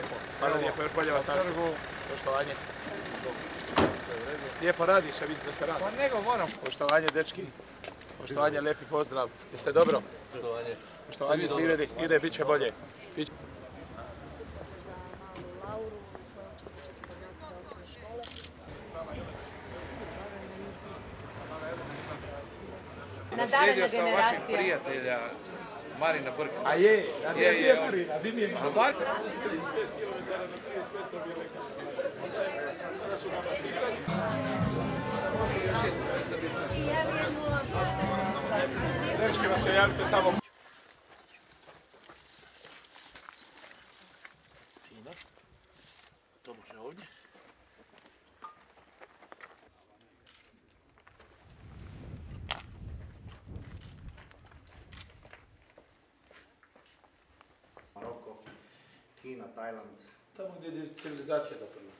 lijepo. Hvala lijepo, još bolje vas našao. Poštovanje. Lijepo radi se, vidite da se radi. Pa nego moram. Poštovanje, dečki. Poštovanje, lijepi pozdrav. Jeste dobro? Poštovanje. Poštovanje privredi. Ide, bit će bolje. Bit će- Na naredna Slijedio sam vaših generacija. prijatelja Marina Brka. A je, a Je, je, je, je, a vi mi je A bar Dečki vas se javite tamo. Fino. To može ovdje. China, Thailand. Там, где цивилизация, например.